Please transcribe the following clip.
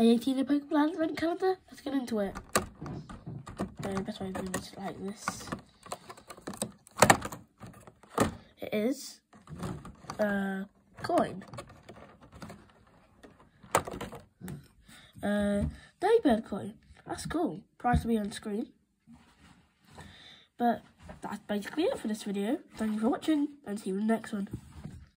Day 18 of Pokemon Advent Calendar. Let's get into it. The best way of doing this like this. It is a coin. Uh, Daybird coin. That's cool. Price will be on screen. But that's basically it for this video. Thank you for watching and see you in the next one.